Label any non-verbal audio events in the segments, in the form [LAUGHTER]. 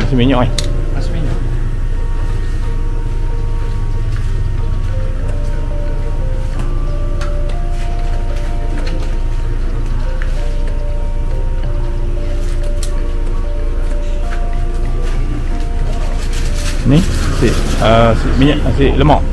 Nasi minyak eh. Nasi uh, nasi minyak nasi lemak.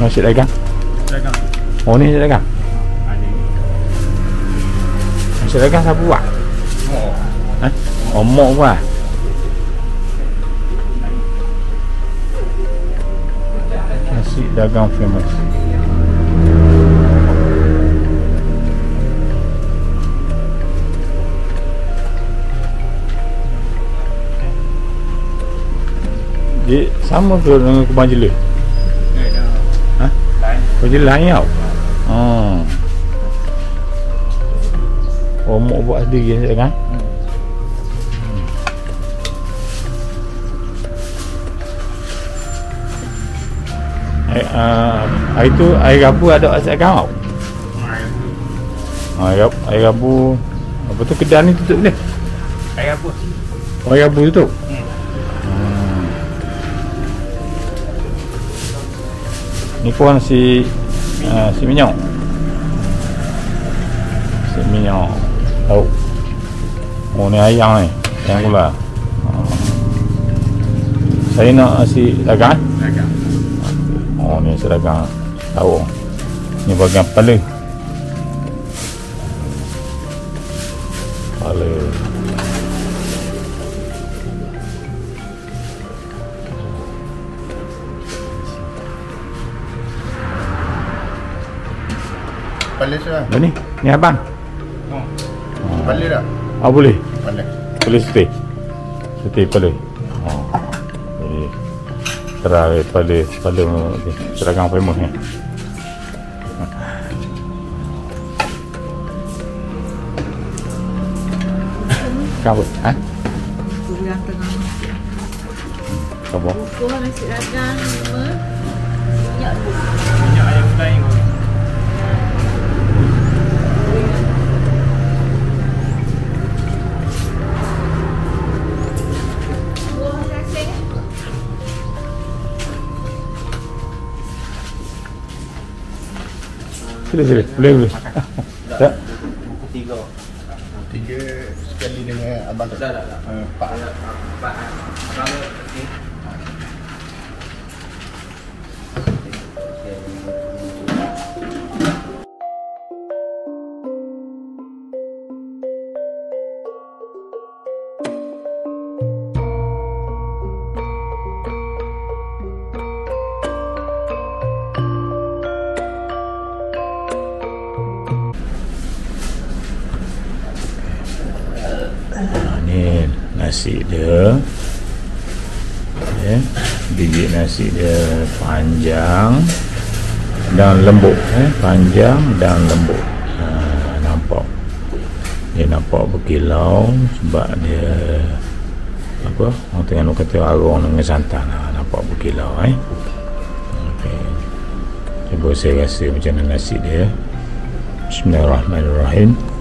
Nasi dagang. Dagang. Oh ni nasi dagang. Ada. Nasi dagang siapa buat? Oh. Ha? Oh mak buat. Nasi dagang famous. Dia sama ke dengan kebang jela? Eh, dah. Ha? Jela lain tau. Hmm. Oh, mak buat sendiri nasi uh, hari tu air Rabu ada dagang tau. Ah, Air, Rabu- air Rabu apa tu kedai ni tutup ni? Air apa? Oh, air Rabu tutup. Hmm. Hmm. Ni pun nasi uh, nasi minyak. Nasi minyak. Tahu. Oh ni ayam ni. Ayam gula. Hmm. Saya nak nasi dagang. Dagang. Oh ni dagang. Tahu. Ni bahagian kepala. Kepala. Lah. Oh, ni. Ni abang. Oh. Oh, Palis dah. oh boleh. Palis. Boleh stay. Stay kepala. Terai kepala kepala ni. Seragam famous ni. Kau apa? Ha? Buku yang tengah Kau? Buku nasi dagang lima Minyak Minyak ayam lain Sila sila. Boleh boleh. Tak. Buku tiga. Tiga sekali dengan abang dah, dah. Uh, Pak. Empat. Abang nasi dia. Ya. Biji nasi dia panjang dan lembut eh panjang dan lembut. Ha, nampak. Dia nampak berkilau sebab dia apa? Orang Terengganu kata arung dengan santan. Ha, nampak berkilau eh. Okey. Cuba saya rasa macam mana nasi dia. Bismillahirrahmanirrahim.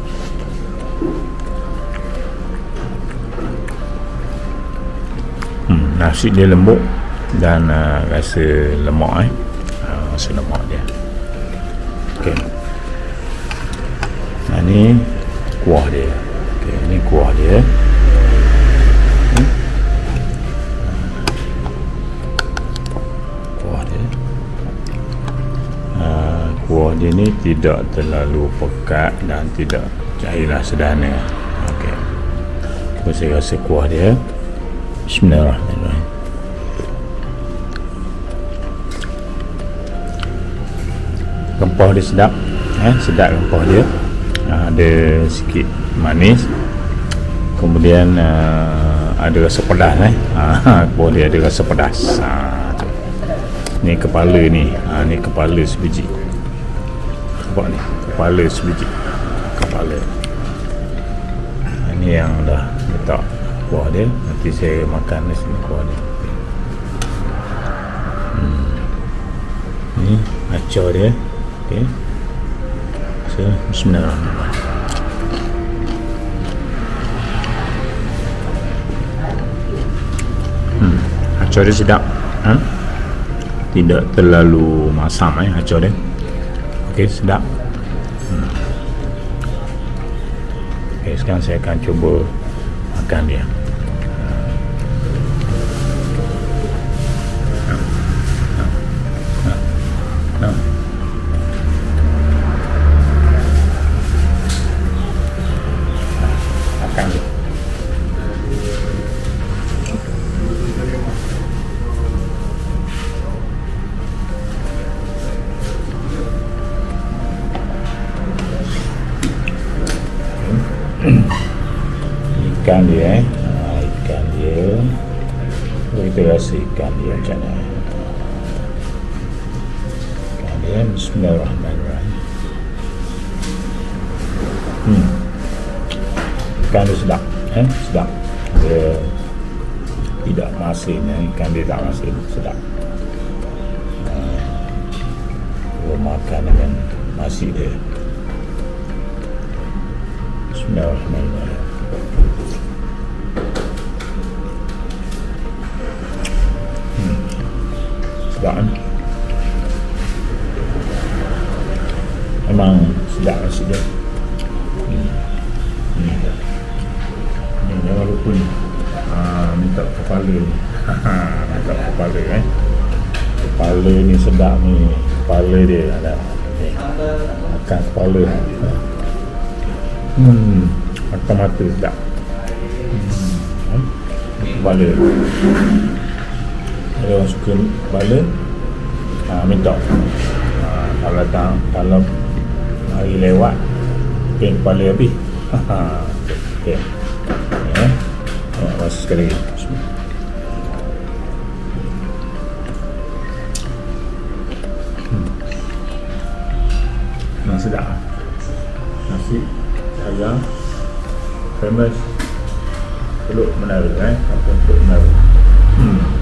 Nasi dia lembut dan uh, rasa lemak eh. Uh, rasa lemak dia. Okey. Nah ni kuah dia. Okey, ni kuah dia. Kuah dia. Uh, ni tidak terlalu pekat dan tidak cairlah sederhana. Okey. Cuba saya rasa kuah dia. Bismillahirrahmanirrahim. Rempah dia sedap. Eh, sedap rempah dia. Ah, Ada sikit manis. kemudian uh, ada rasa pedas eh [LAUGHS] kuah dia ada rasa pedas tu. ni kepala ni ha, ni kepala sebiji nampak ni kepala sebiji kepala ha, ni yang dah letak kuah dia nanti saya makan di sini kuah dia hmm. ni acor dia ok so, bismillahirrahmanirrahim hmm. acor dia sedap ha? tidak terlalu masam eh acor dia ok sedap hmm. ok sekarang saya akan cuba makan ikan dia eh. Ha, ikan dia. Kita rasa ikan dia macam mana? Ikan dia bismillahirrahmanirrahim. Hmm. ikan dia sedap eh sedap. Dia tidak masin eh. ikan dia tak masin sedap. Cuba makan dengan nasi dia. Bismillahirrahmanirrahim sedap kan memang sedap nasi dia hmm. Hmm. lupa ni ha, minta kepala ni. [LAUGHS] Minta kepala eh. Kepala ni sedap ni. Kepala dia ada ni makan kepala. Hmm makan mata sedap. Hmm. kepala ada orang suka kepala ha, minta ha, kalau datang kalau hari lewat pin kepala habis. [LAUGHS] Ok ya ya masuk sekali. Lagi. Hmm. Memang sedap ah. nasi ayam famous telur menara eh? Apa telur menara hmm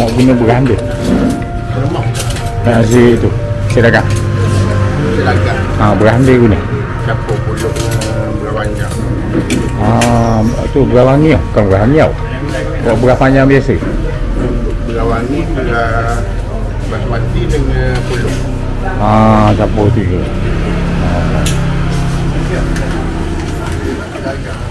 mau guna beranda. Lemak. Nasi tu. Silakan. Silakan. Ha, beranda guna. Campur pulut uh, beranjang. Ah, tu berawangi tau. Bukan berawangi tau. Buat beras panjang biasa. Berawangi beras basmati dengan pulut. Ah, campur tiga. Silakan.